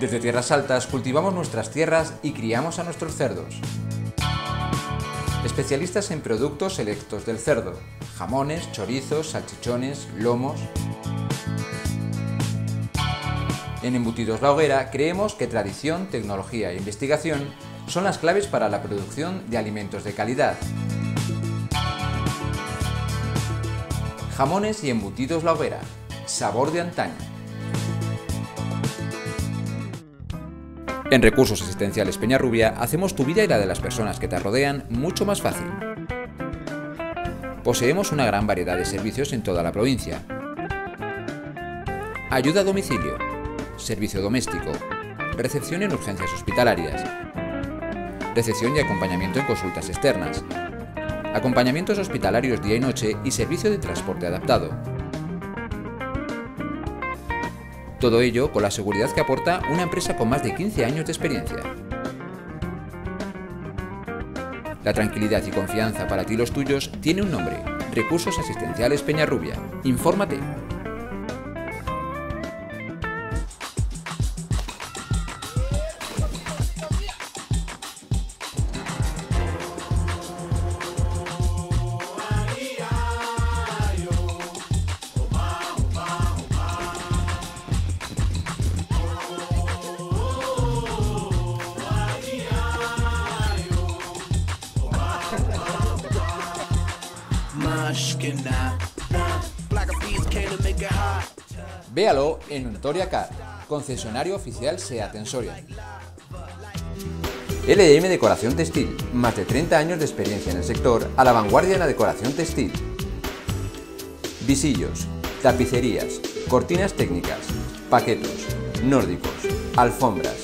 Desde Tierras Altas cultivamos nuestras tierras y criamos a nuestros cerdos. Especialistas en productos selectos del cerdo, jamones, chorizos, salchichones, lomos... En Embutidos La Hoguera creemos que tradición, tecnología e investigación son las claves para la producción de alimentos de calidad. Jamones y embutidos La Hoguera, sabor de antaño. En Recursos Asistenciales Peñarrubia hacemos tu vida y la de las personas que te rodean mucho más fácil. Poseemos una gran variedad de servicios en toda la provincia. Ayuda a domicilio, servicio doméstico, recepción en urgencias hospitalarias, recepción y acompañamiento en consultas externas, acompañamientos hospitalarios día y noche y servicio de transporte adaptado. Todo ello con la seguridad que aporta una empresa con más de 15 años de experiencia. La tranquilidad y confianza para ti y los tuyos tiene un nombre, Recursos Asistenciales Peñarrubia. Infórmate Véalo en Untoria Car, concesionario oficial SEAT en Soria. LM Decoración Textil, más de 30 años de experiencia en el sector, a la vanguardia en la decoración textil. Visillos, tapicerías, cortinas técnicas, paquetos, nórdicos, alfombras,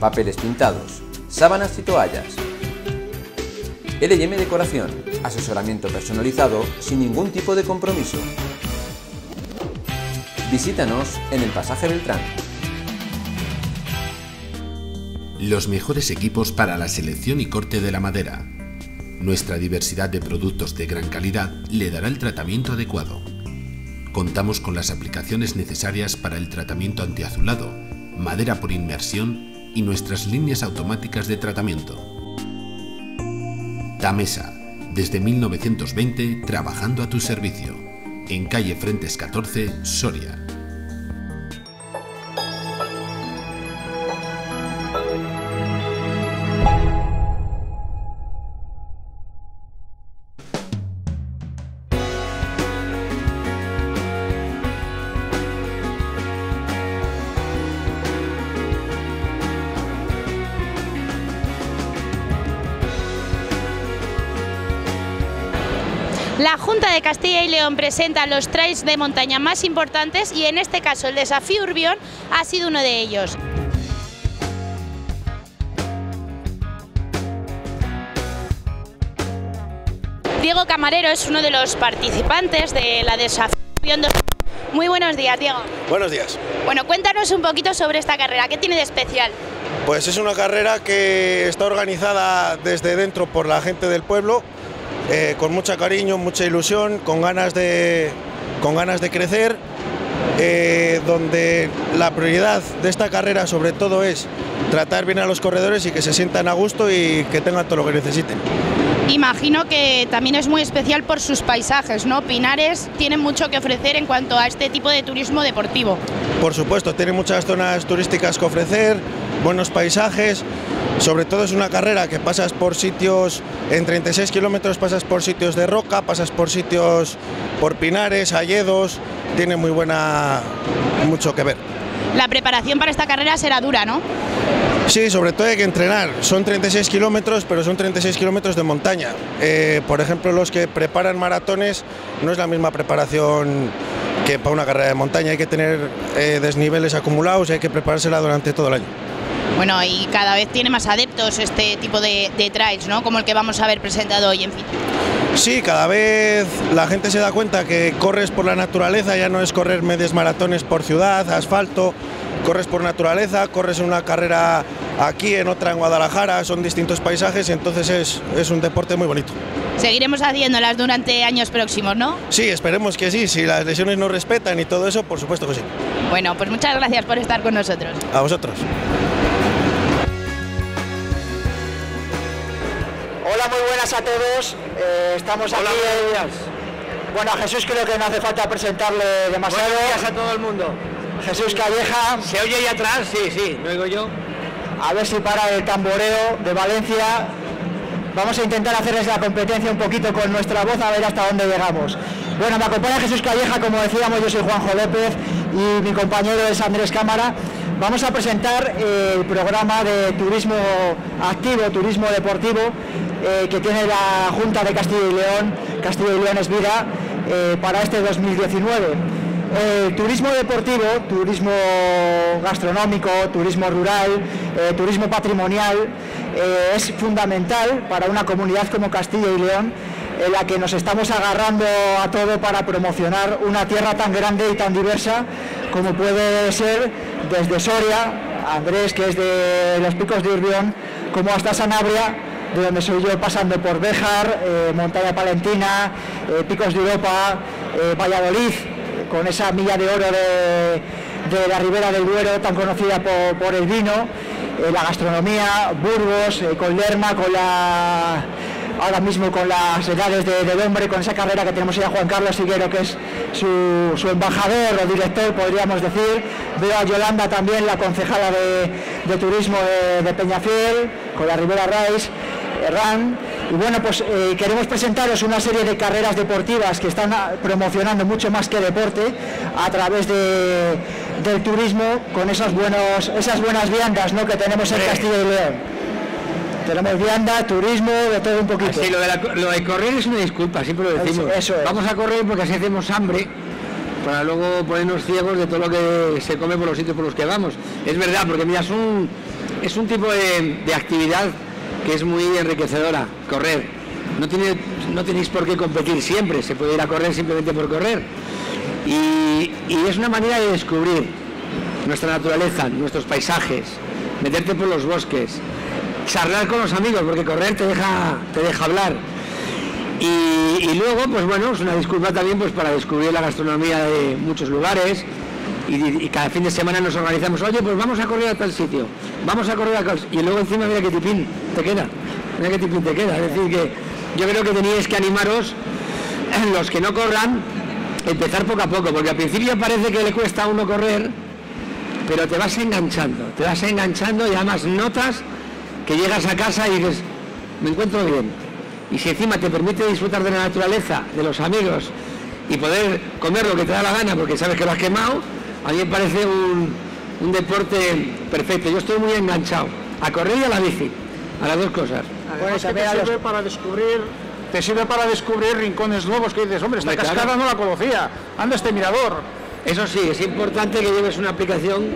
papeles pintados, sábanas y toallas. LM Decoración, asesoramiento personalizado sin ningún tipo de compromiso. Visítanos en el pasaje Beltrán. Los mejores equipos para la selección y corte de la madera. Nuestra diversidad de productos de gran calidad le dará el tratamiento adecuado. Contamos con las aplicaciones necesarias para el tratamiento antiazulado, madera por inmersión y nuestras líneas automáticas de tratamiento. Tamesa, desde 1920 trabajando a tu servicio. En calle Frentes 14, Soria. La Junta de Castilla y León presenta los trails de montaña más importantes y en este caso el desafío Urbión ha sido uno de ellos. Diego Camarero es uno de los participantes de la desafío Urbión. Muy buenos días, Diego. Buenos días. Bueno, cuéntanos un poquito sobre esta carrera. ¿Qué tiene de especial? Pues es una carrera que está organizada desde dentro por la gente del pueblo, eh, con mucho cariño, mucha ilusión, con ganas de, con ganas de crecer, eh, donde la prioridad de esta carrera sobre todo es tratar bien a los corredores y que se sientan a gusto y que tengan todo lo que necesiten. Imagino que también es muy especial por sus paisajes, ¿no? Pinares tiene mucho que ofrecer en cuanto a este tipo de turismo deportivo. Por supuesto, tiene muchas zonas turísticas que ofrecer, buenos paisajes, sobre todo es una carrera que pasas por sitios, en 36 kilómetros pasas por sitios de roca, pasas por sitios, por pinares, alledos, tiene muy buena, mucho que ver. La preparación para esta carrera será dura, ¿no? Sí, sobre todo hay que entrenar. Son 36 kilómetros, pero son 36 kilómetros de montaña. Eh, por ejemplo, los que preparan maratones no es la misma preparación que para una carrera de montaña. Hay que tener eh, desniveles acumulados y hay que preparársela durante todo el año. Bueno, y cada vez tiene más adeptos este tipo de, de trails, ¿no? Como el que vamos a ver presentado hoy en fin. Sí, cada vez la gente se da cuenta que corres por la naturaleza, ya no es correr medias maratones por ciudad, asfalto, corres por naturaleza, corres en una carrera aquí, en otra en Guadalajara, son distintos paisajes y entonces es, es un deporte muy bonito. seguiremos haciéndolas durante años próximos, ¿no? Sí, esperemos que sí. Si las lesiones no respetan y todo eso, por supuesto que sí. Bueno, pues muchas gracias por estar con nosotros. A vosotros. Hola, muy buenas a todos. Eh, estamos aquí. Bueno, a Jesús creo que no hace falta presentarle demasiado. Buenos días a todo el mundo. Jesús Calleja. ¿Se oye ahí atrás? Sí, sí, lo oigo yo. A ver si para el tamboreo de Valencia. Vamos a intentar hacerles la competencia un poquito con nuestra voz a ver hasta dónde llegamos. Bueno, me acompaña Jesús Calleja, como decíamos, yo soy Juanjo López y mi compañero es Andrés Cámara. Vamos a presentar el programa de turismo activo, turismo deportivo, eh, que tiene la Junta de Castilla y León, Castilla y León es vida, eh, para este 2019. Eh, turismo deportivo, turismo gastronómico, turismo rural, turismo patrimonial es fundamental para una comunidad como Castilla y León en la que nos estamos agarrando a todo para promocionar una tierra tan grande y tan diversa como puede ser desde Soria, Andrés que es de los picos de Urbión, como hasta Sanabria, de donde soy yo pasando por Béjar, eh, Montaña Palentina, eh, Picos de Europa, eh, Valladolid, con esa milla de oro de, de la Ribera del Duero tan conocida por, por el vino, la gastronomía, Burgos, con Lerma, con la ahora mismo con las edades de, del hombre, con esa carrera que tenemos ahí a Juan Carlos Higuero, que es su, su embajador o director, podríamos decir. Veo a Yolanda también, la concejala de, de turismo de, Peñafiel, con la Ribera Rice. RAN. Y bueno, pues eh, queremos presentaros una serie de carreras deportivas que están ah, promocionando mucho más que deporte a través de, del turismo con esos buenos, esas buenas viandas ¿no? que tenemos en Castilla y León. Tenemos vianda, turismo, de todo un poquito. Sí, lo de, la- lo de correr es una disculpa, siempre lo decimos. eso es. Vamos a correr porque así hacemos hambre para luego ponernos ciegos de todo lo que se come por los sitios por los que vamos. Es verdad, porque mira, es un, es un tipo de, de actividad que es muy enriquecedora, correr. No, tiene, no tenéis por qué competir siempre, se puede ir a correr simplemente por correr. Y, es una manera de descubrir nuestra naturaleza, nuestros paisajes, meterte por los bosques, charlar con los amigos, porque correr te deja, te deja hablar. Y, luego, pues bueno, es una disculpa también pues para descubrir la gastronomía de muchos lugares. Y, cada fin de semana nos organizamos, oye, pues vamos a correr a tal sitio, vamos a correr a tal Y luego encima mira qué tipín te queda, mira qué tipín te queda. Es decir, que yo creo que teníais que animaros, los que no corran, empezar poco a poco, porque al principio parece que le cuesta a uno correr, pero te vas enganchando, te vas enganchando y además notas que llegas a casa y dices, me encuentro bien. Y si encima te permite disfrutar de la naturaleza, de los amigos y poder comer lo que te da la gana porque sabes que lo has quemado, a mí me parece un, un deporte perfecto. Yo estoy muy enganchado a correr y a la bici, a las dos cosas. Además que a te los- sirve para descubrir te sirve para descubrir rincones nuevos que dices, hombre, esta claro. cascada no la conocía, anda este mirador, Eso sí, es importante que lleves una aplicación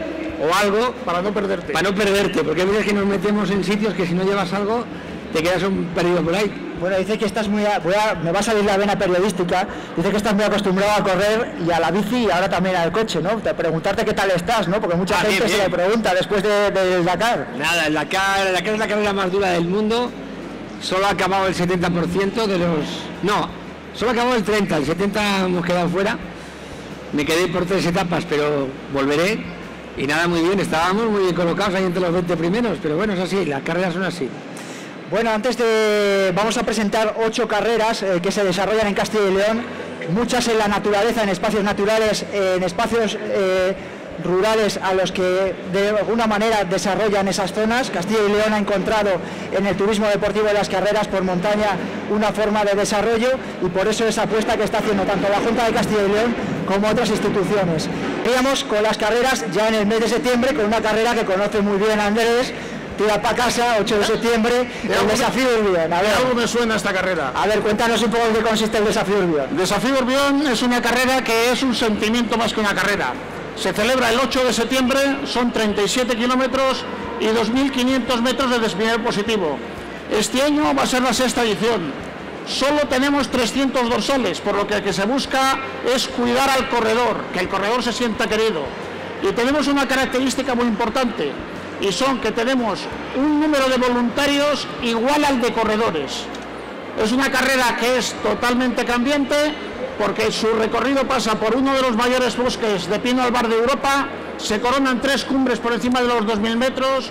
o algo para no perderte. para no perderte, porque hay veces que nos metemos en sitios que si no llevas algo te quedas un perdido por ahí. Bueno, dice que estás muy... a- voy a- me va a salir la vena periodística. Dice que estás muy acostumbrado a correr y a la bici y ahora también al coche, ¿no? Te preguntarte qué tal estás, ¿no? Porque mucha Ah, gente bien, se le pregunta después de- del Dakar. Nada, la Dakar, la Dakar es la carrera más dura del mundo. Solo ha acabado el 70% de los... No, solo ha acabado el 30, el 70 hemos quedado fuera. Me quedé por tres etapas, pero volveré. Y nada, muy bien, estábamos muy bien colocados ahí entre los 20 primeros, pero bueno, es así, las carreras son así. Bueno, antes de... Vamos a presentar ocho carreras eh, que se desarrollan en Castilla y León, muchas en la naturaleza, en espacios naturales, en espacios eh, rurales a los que de alguna manera desarrollan esas zonas. Castilla y León ha encontrado en el turismo deportivo de las carreras por montaña una forma de desarrollo y por eso esa apuesta que está haciendo tanto la Junta de Castilla y León como otras instituciones. Íbamos con las carreras ya en el mes de septiembre, con una carrera que conoce muy bien Andrés, tira para casa, 8 de septiembre, el desafío Urbión. A De algo ver, me suena esta carrera. a ver, cuéntanos un poco en qué consiste el desafío Urbión. Desafío Urbión es una carrera que es un sentimiento más que una carrera. Se celebra el 8 de septiembre, son 37 kilómetros y 2.500 metros de desnivel positivo. Este año va a ser la sexta edición. Solo tenemos 300 dorsales, por lo que lo que se busca es cuidar al corredor, que el corredor se sienta querido. Y tenemos una característica muy importante, y son que tenemos un número de voluntarios igual al de corredores. Es una carrera que es totalmente cambiante porque su recorrido pasa por uno de los mayores bosques de pino albar de Europa, se coronan tres cumbres por encima de los 2.000 metros,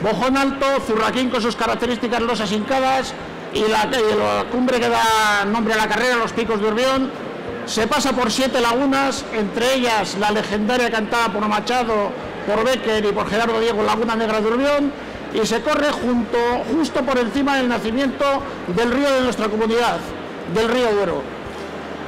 Bojón Alto, Zurraquín con sus características losas hincadas y la, la, cumbre que da nombre a la carrera, los picos de Urbión. Se pasa por siete lagunas, entre ellas la legendaria cantada por Machado, por Becker y por Gerardo Diego, Laguna Negra de Urbión, y se corre junto, justo por encima del nacimiento del río de nuestra comunidad, del río Duero.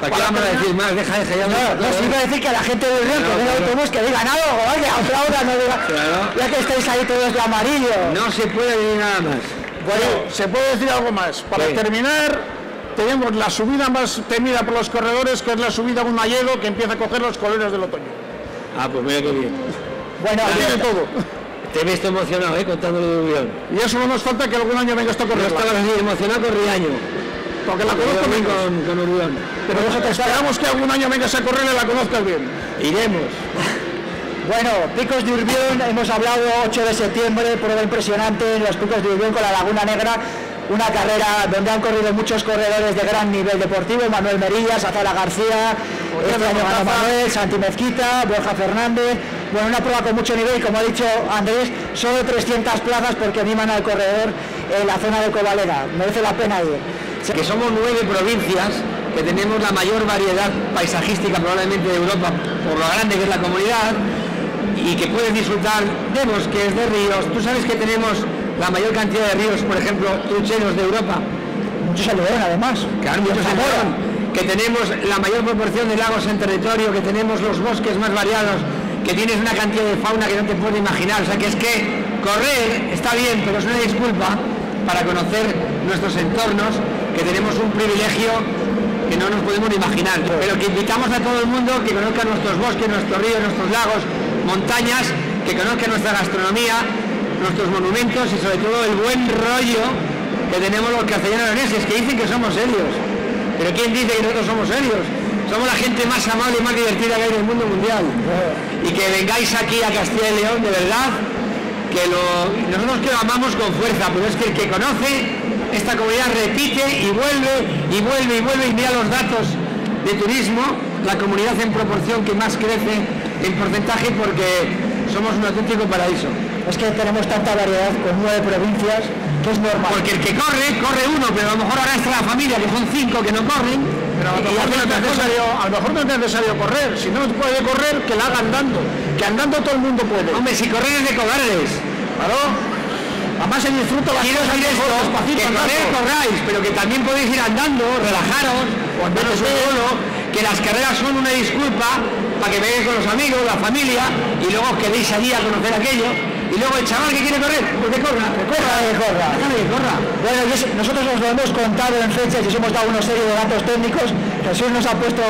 ¿Para qué vamos a decir más? Deja, deja, ya no. No, iba a decir que la gente del río, que venga autobús, que digan algo, oye, aplaudan, no diga, Claro. ya que estáis ahí todos de amarillo. No se puede decir nada más. Bueno, se puede decir algo más. Para Sí. terminar, tenemos la subida más temida por los corredores, que es la subida a un Alledo, que empieza a coger los colores del otoño. Ah, pues mira qué bien. Bueno, Tiene bien. todo. Te he visto emocionado, ¿eh? Contándolo de Urbión. Y eso no nos falta que algún año venga esto a Yo correr. estaba así emocionado con Riaño. Porque la conozco menos. con, con Urbión. Pero esperamos que algún año vengas a correr y la conozcas bien. Iremos. Bueno, Picos de Urbión, hemos hablado 8 de septiembre, prueba impresionante en los Picos de Urbión con la Laguna Negra, una carrera donde han corrido muchos corredores de gran nivel deportivo, Manuel Merillas, Azala García, ganó Manuel, Santi Mezquita, Borja Fernández, bueno, una prueba con mucho nivel y como ha dicho Andrés, solo 300 plazas porque animan al corredor en la zona de Covalera, merece la pena ir. que somos nueve provincias que tenemos la mayor variedad paisajística probablemente de Europa por lo grande que es la comunidad y que puedes disfrutar de bosques, de ríos. Tú sabes que tenemos la mayor cantidad de ríos, por ejemplo, trucheros de Europa, Muchos León además. Claro, muchos. León, que tenemos la mayor proporción de lagos en territorio, que tenemos los bosques más variados, que tienes una cantidad de fauna que no te puedes imaginar. O sea que es que correr está bien, pero es una disculpa para conocer nuestros entornos, que tenemos un privilegio que no nos podemos imaginar. Pero que invitamos a todo el mundo que conozca nuestros bosques, nuestros ríos, nuestros lagos, montañas, que conozca nuestra gastronomía, nuestros monumentos y sobre todo el buen rollo que tenemos los castellanos leoneses, que dicen que somos serios. Pero ¿quién dice que nosotros somos serios? Somos la gente más amable y más divertida que hay en el mundo mundial. Y que vengáis aquí a Castilla y León, de verdad, que lo, nosotros que lo amamos con fuerza, pero es que el que conoce esta comunidad repite y vuelve y vuelve y vuelve y mira los datos de turismo, la comunidad en proporción que más crece en porcentaje porque somos un auténtico paraíso. Es que tenemos tanta variedad con nueve provincias es normal. Porque el que corre, corre uno, pero a lo mejor ahora está la familia, que son cinco que no corren, Pero a lo, mejor no es necesario, a lo mejor no es necesario correr. Si no puede correr, que la haga andando. Que andando todo el mundo puede. Hombre, si correr es de cobardes. Claro. Además se disfruta las Quiero decir esto, despacito, que correr corráis, pero que también podéis ir andando, relajaros, o andaros un solo, que las carreras son una disculpa para que veáis con los amigos, la familia, y luego os quedéis allí a conocer aquello, y luego el chaval que quiere correr, pues que corra, que corra, que corra. que corra. Bueno, nosotros os lo hemos contado en fechas y os hemos dado una serie de datos técnicos. Jesús nos ha puesto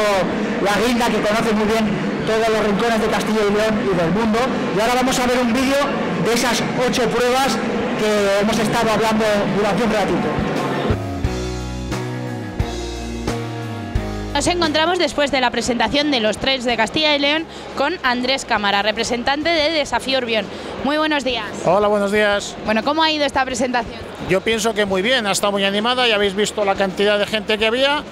la guinda que conoce muy bien todos los rincones de Castilla y León y del mundo. Y ahora vamos a ver un vídeo de esas ocho pruebas que hemos estado hablando durante un ratito. Nos encontramos después de la presentación de los tres de Castilla y León con Andrés Cámara, representante de Desafío Urbión. Muy buenos días. Hola, buenos días. Bueno, ¿cómo ha ido esta presentación? Yo pienso que muy bien, ha estado muy animada, ya habéis visto la cantidad de gente que había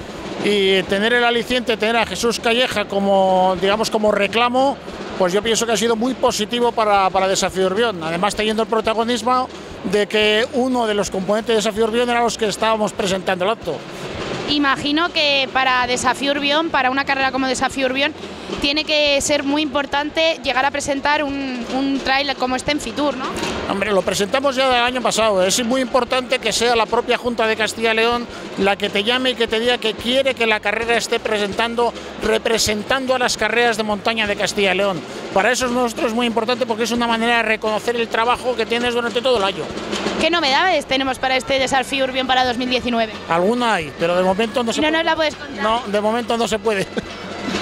y tener el aliciente, tener a Jesús Calleja como, digamos, como reclamo, pues yo pienso que ha sido muy positivo para, para Desafío Urbión. Además, teniendo el protagonismo de que uno de los componentes de Desafío Urbión era los que estábamos presentando el acto. Imagino que para Desafío Urbión, para una carrera como Desafío Urbión, tiene que ser muy importante llegar a presentar un, un trail como este en Fitur, ¿no? Hombre, lo presentamos ya del año pasado. Es muy importante que sea la propia Junta de Castilla y León la que te llame y que te diga que quiere que la carrera esté presentando, representando a las carreras de montaña de Castilla y León. Para eso nosotros es muy importante porque es una manera de reconocer el trabajo que tienes durante todo el año. ¿Qué novedades tenemos para este Desafío Urbión para 2019? Alguna hay, pero de momento no se No puede. nos la puedes contar. No, de momento no se puede.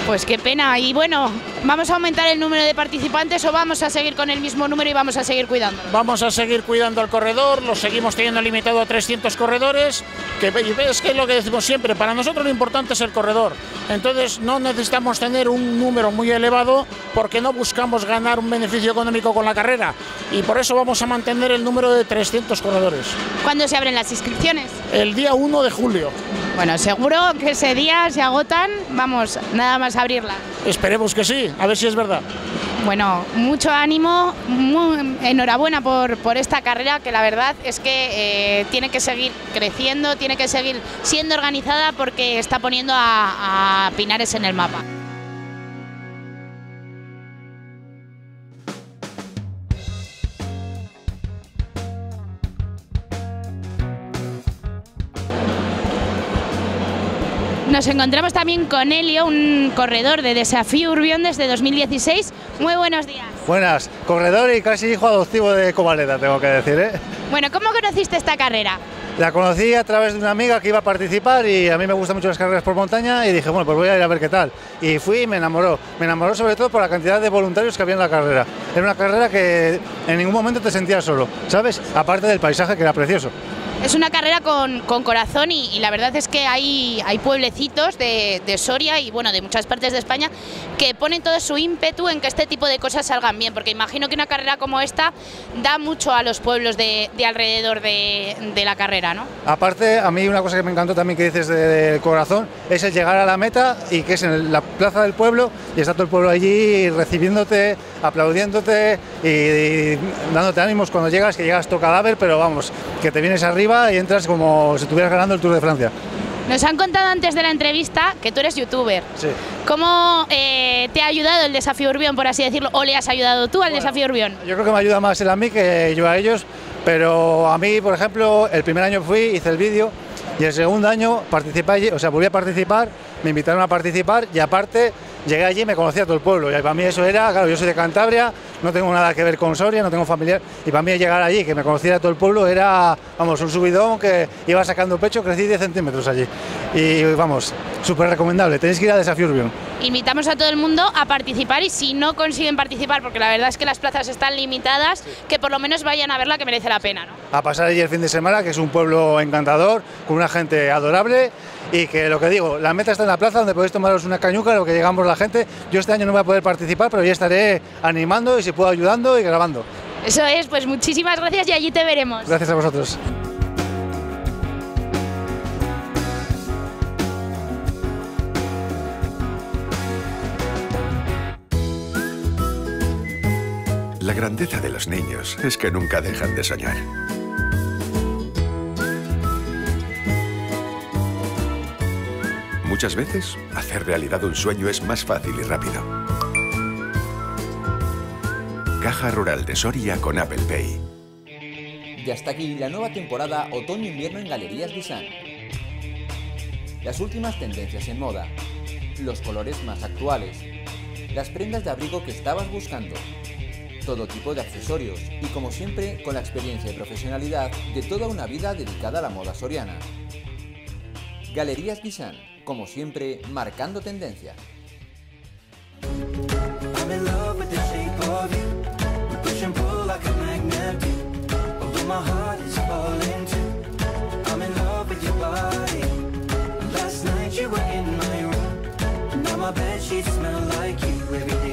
Pues qué pena. Y bueno, ¿vamos a aumentar el número de participantes o vamos a seguir con el mismo número y vamos a seguir cuidando? Vamos a seguir cuidando el corredor, lo seguimos teniendo limitado a 300 corredores, que es que es lo que decimos siempre, para nosotros lo importante es el corredor. Entonces no necesitamos tener un número muy elevado porque no buscamos ganar un beneficio económico con la carrera y por eso vamos a mantener el número de 300 corredores. ¿Cuándo se abren las inscripciones? El día 1 de julio. Bueno, seguro que ese día se agotan, vamos, nada más abrirla. Esperemos que sí, a ver si es verdad. Bueno, mucho ánimo, enhorabuena por, por, esta carrera que la verdad es que eh, tiene que seguir creciendo, tiene que seguir siendo organizada porque está poniendo a, a Pinares en el mapa. Nos encontramos también con Elio, un corredor de Desafío Urbión desde 2016. Muy buenos días. Buenas, corredor y casi hijo adoptivo de Covaleda, tengo que decir. ¿eh? Bueno, ¿cómo conociste esta carrera? La conocí a través de una amiga que iba a participar y a mí me gustan mucho las carreras por montaña y dije, bueno, pues voy a ir a ver qué tal. Y fui y me enamoró. Me enamoró sobre todo por la cantidad de voluntarios que había en la carrera. Era una carrera que en ningún momento te sentías solo, ¿sabes? Aparte del paisaje que era precioso. Es una carrera con, corazón y, la verdad es que hay, hay pueblecitos de, Soria y bueno de muchas partes de España que ponen todo su ímpetu en que este tipo de cosas salgan bien, porque imagino que una carrera como esta da mucho a los pueblos de, alrededor de, la carrera, ¿no? Aparte, a mí una cosa que me encantó también que dices del corazón es el llegar a la meta y que es en la plaza del pueblo y está todo el pueblo allí recibiéndote, aplaudiéndote y, y dándote ánimos cuando llegas, que llegas tu cadáver, pero vamos, que te vienes arriba y entras como si estuvieras ganando el Tour de Francia. Nos han contado antes de la entrevista que tú eres youtuber. Sí. ¿Cómo eh, te ha ayudado el desafío Urbión, por así decirlo, o le has ayudado tú al desafío Urbión? Yo creo que me ayuda más él a mí que yo a ellos, pero a mí, por ejemplo, el primer año fui, hice el vídeo y el segundo año participé, o sea, volví a participar, me invitaron a participar y aparte llegué allí y me conocía todo el pueblo. Y para mí eso era, claro, yo soy de Cantabria, no tengo nada que ver con Soria, no tengo familiar. Y para mí llegar allí, que me conociera todo el pueblo, era, vamos, un subidón que iba sacando pecho, crecí 10 centímetros allí. Y vamos, súper recomendable, tenéis que ir a Desafío Urbión. Invitamos a todo el mundo a participar y si no consiguen participar, porque la verdad es que las plazas están limitadas, que por lo menos vayan a verla que merece la pena. ¿no? A pasar allí el fin de semana, que es un pueblo encantador, con una gente adorable y que lo que digo, la meta está en la plaza donde podéis tomaros una cañuca, lo que llegamos la gente. Yo este año no voy a poder participar, pero ya estaré animando y si puedo ayudando y grabando. Eso es, pues muchísimas gracias y allí te veremos. Gracias a vosotros. La grandeza de los niños es que nunca dejan de soñar. Muchas veces, hacer realidad un sueño es más fácil y rápido. Caja Rural de Soria con Apple Pay. Y hasta aquí la nueva temporada otoño-invierno en Galerías Visan. Las últimas tendencias en moda, los colores más actuales, las prendas de abrigo que estabas buscando, todo tipo de accesorios y como siempre con la experiencia y profesionalidad de toda una vida dedicada a la moda soriana. Galerías Visan como siempre, marcando tendencia. You were in my room. My bed like you.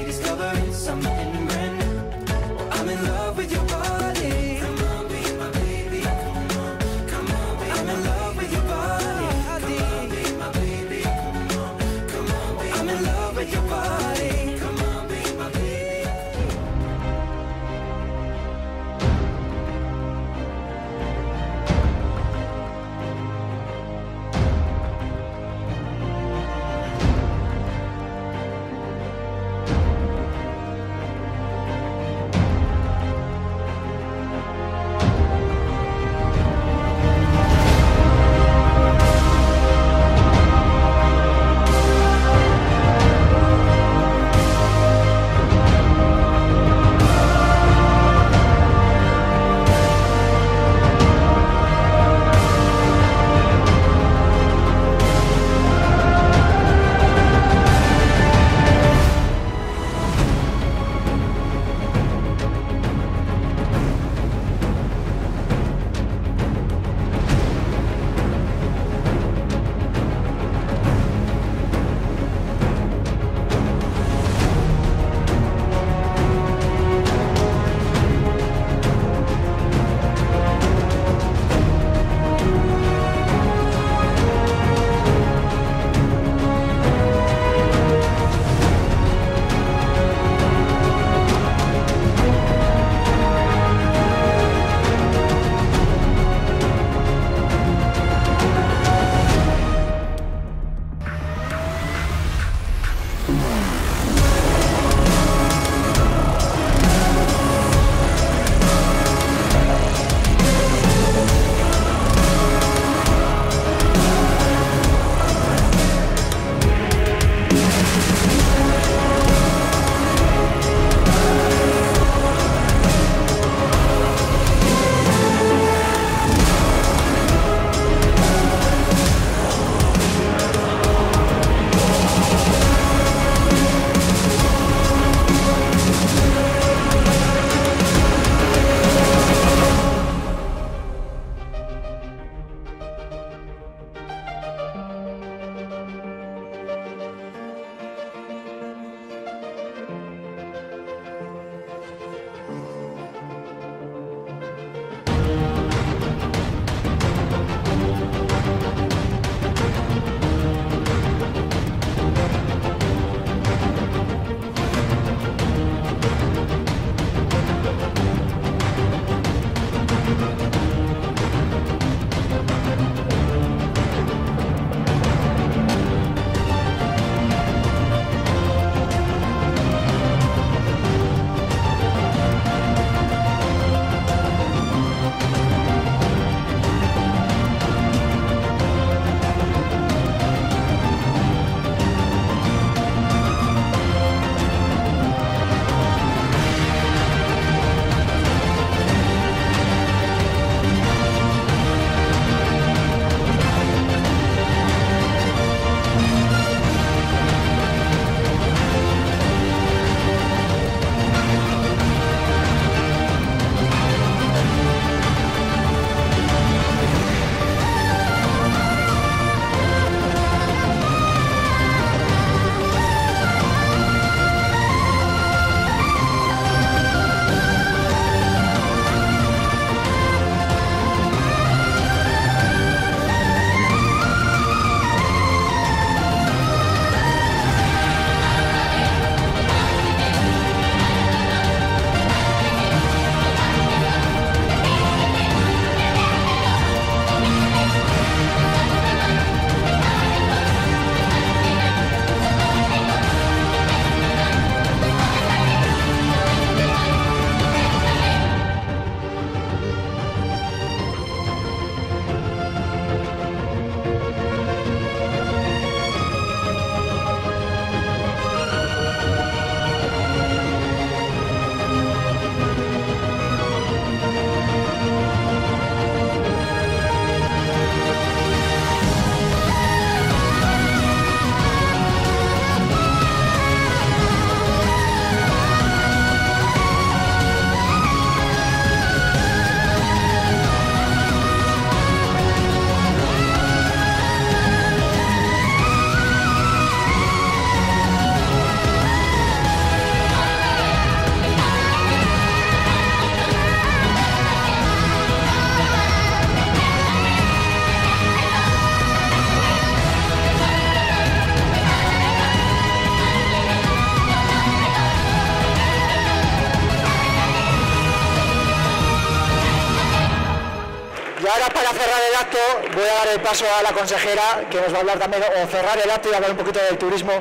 Voy a dar el paso a la consejera que nos va a hablar también, o cerrar el acto y hablar un poquito del turismo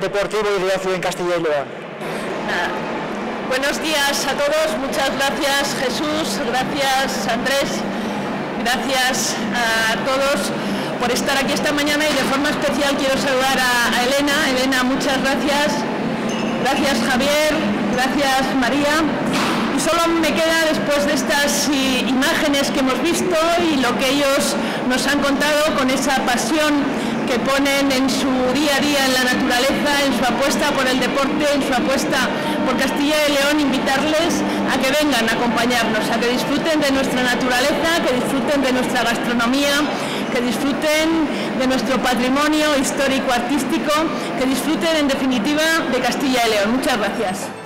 deportivo y de ocio en Castilla y León. Buenos días a todos, muchas gracias Jesús, gracias Andrés, gracias a todos por estar aquí esta mañana y de forma especial quiero saludar a, Elena. Elena, muchas gracias. Gracias Javier, gracias María. Solo me queda después de estas imágenes que hemos visto y lo que ellos nos han contado con esa pasión que ponen en su día a día en la naturaleza, en su apuesta por el deporte, en su apuesta por Castilla y León, invitarles a que vengan a acompañarnos, a que disfruten de nuestra naturaleza, que disfruten de nuestra gastronomía, que disfruten de nuestro patrimonio histórico-artístico, que disfruten en definitiva de Castilla y León. Muchas gracias.